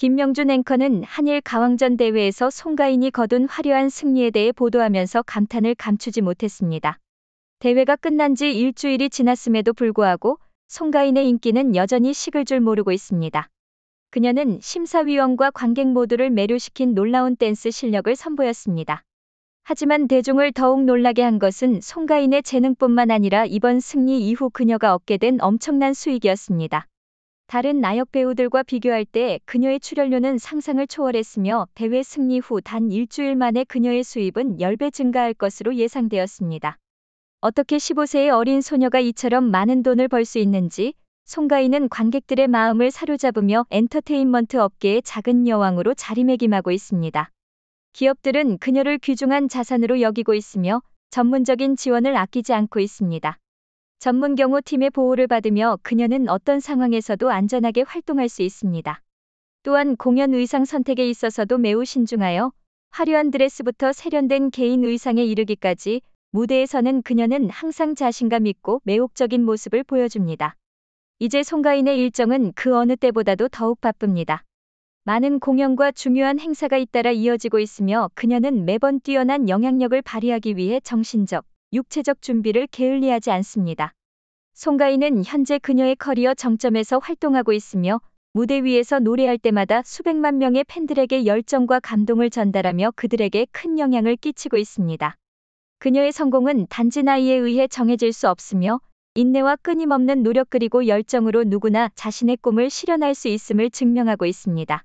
김명준 앵커는 한일 가왕전 대회에서 송가인이 거둔 화려한 승리에 대해 보도하면서 감탄을 감추지 못했습니다. 대회가 끝난 지 일주일이 지났음에도 불구하고 송가인의 인기는 여전히 식을 줄 모르고 있습니다. 그녀는 심사위원과 관객 모두를 매료시킨 놀라운 댄스 실력을 선보였습니다. 하지만 대중을 더욱 놀라게 한 것은 송가인의 재능뿐만 아니라 이번 승리 이후 그녀가 얻게 된 엄청난 수익이었습니다. 다른 나역 배우들과 비교할 때 그녀의 출연료는 상상을 초월했으며 대회 승리 후 단 일주일 만에 그녀의 수입은 10배 증가할 것으로 예상되었습니다. 어떻게 15세의 어린 소녀가 이처럼 많은 돈을 벌 수 있는지 송가인은 관객들의 마음을 사로잡으며 엔터테인먼트 업계의 작은 여왕으로 자리매김하고 있습니다. 기업들은 그녀를 귀중한 자산으로 여기고 있으며 전문적인 지원을 아끼지 않고 있습니다. 전문 경호 팀의 보호를 받으며 그녀는 어떤 상황에서도 안전하게 활동할 수 있습니다. 또한 공연 의상 선택에 있어서도 매우 신중하여 화려한 드레스부터 세련된 개인 의상에 이르기까지 무대에서는 그녀는 항상 자신감 있고 매혹적인 모습을 보여줍니다. 이제 송가인의 일정은 그 어느 때보다도 더욱 바쁩니다. 많은 공연과 중요한 행사가 잇따라 이어지고 있으며 그녀는 매번 뛰어난 영향력을 발휘하기 위해 정신적, 육체적 준비를 게을리하지 않습니다. 송가인은 현재 그녀의 커리어 정점에서 활동하고 있으며 무대 위에서 노래할 때마다 수백만 명의 팬들에게 열정과 감동을 전달하며 그들에게 큰 영향을 끼치고 있습니다. 그녀의 성공은 단지 나이에 의해 정해질 수 없으며 인내와 끊임없는 노력 그리고 열정으로 누구나 자신의 꿈을 실현할 수 있음을 증명하고 있습니다.